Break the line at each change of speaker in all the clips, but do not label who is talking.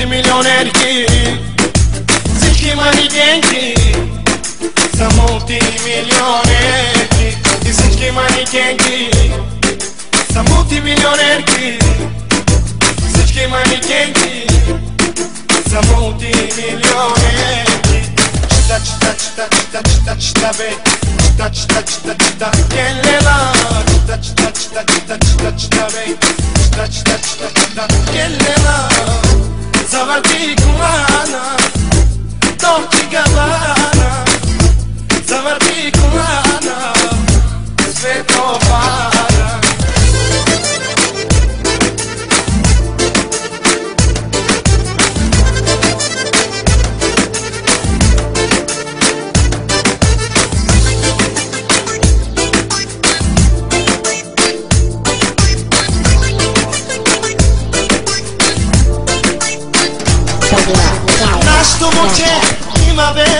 multimilionerki Ziški manikenki Sa multimilionerki Ziški manikenki Sa multimilionerki Ziški manikenki Sa multimilionerki Čita, čita, čita, čita, čita, čita, be Čita, čita, čita, čita, Jellela Čita, čita, čita, čita, čita, čita, be Čita, čita, čita, čita, Jellela صبر فيكم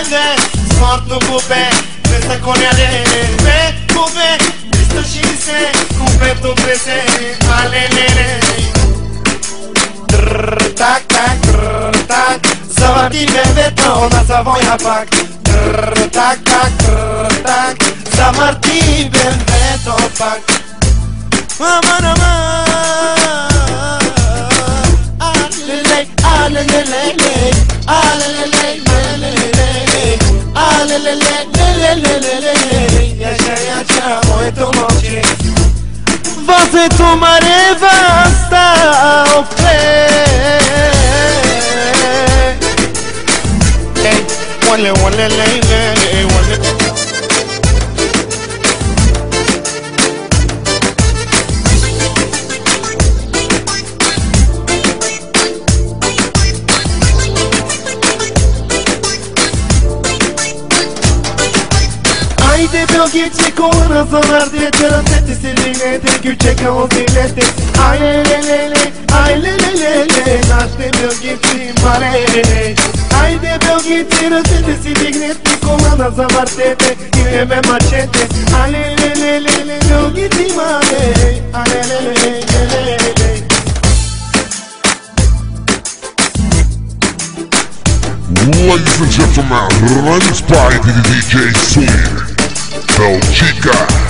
има бебе Спортно купе, 200 коня бе Купе, 360, компletно тресе Алелеле Тррр, так, так, тррр, так Завърти бебето на завоя пак Тррр, так, так, тррр, так Завърти бебето пак Аман, аман Алеле, алелеле واسه تو مره وستم Hey, one, one, one, one, one. de gerçek oluruz onardı Tırset istediğine de güçek o zillette Ay le le le le ay le le le le Naşte bir gittim mare Ay de bir gittim tırset istediğine de kolana zavar tete Yine maçete Ay le le le le le bir gittim mare Ay le le le le
Ladies and gentlemen, run by the DJ Swing. Chica.